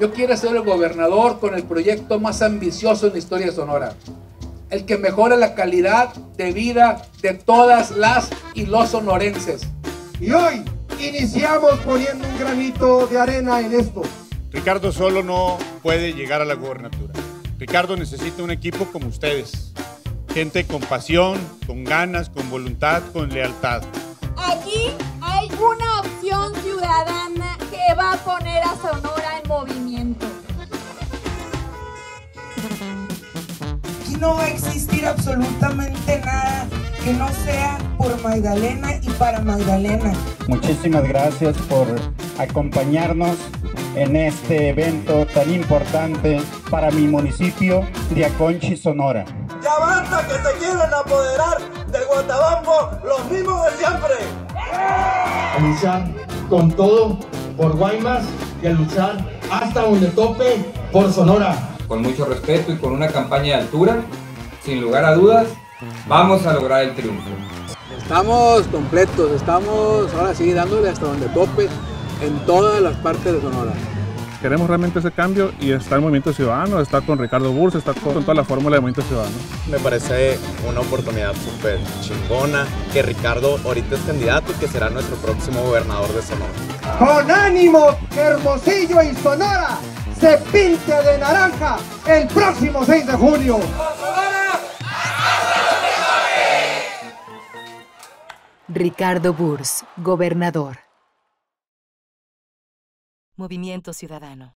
Yo quiero ser el gobernador con el proyecto más ambicioso en la historia de Sonora. El que mejore la calidad de vida de todas las y los sonorenses. Y hoy iniciamos poniendo un granito de arena en esto. Ricardo solo no puede llegar a la gobernatura. Ricardo necesita un equipo como ustedes. Gente con pasión, con ganas, con voluntad, con lealtad. Aquí movimiento. Aquí no va a existir absolutamente nada que no sea por Magdalena y para Magdalena. Muchísimas gracias por acompañarnos en este evento tan importante para mi municipio de Aconchi, Sonora. Ya basta que se quieren apoderar de Guatabampo los mismos de siempre. A luchar con todo por Guaymas y a luchar hasta donde tope por Sonora. Con mucho respeto y con una campaña de altura, sin lugar a dudas, vamos a lograr el triunfo. Estamos completos, estamos ahora sí dándole hasta donde tope en todas las partes de Sonora. Queremos realmente ese cambio y está el Movimiento Ciudadano, está con Ricardo Burs, está con toda la fórmula del Movimiento Ciudadano. Me parece una oportunidad súper chingona que Ricardo ahorita es candidato y que será nuestro próximo gobernador de Sonora. Con ánimo, Hermosillo y Sonora se pinte de naranja el próximo 6 de junio. Ricardo Burs, gobernador. Movimiento Ciudadano.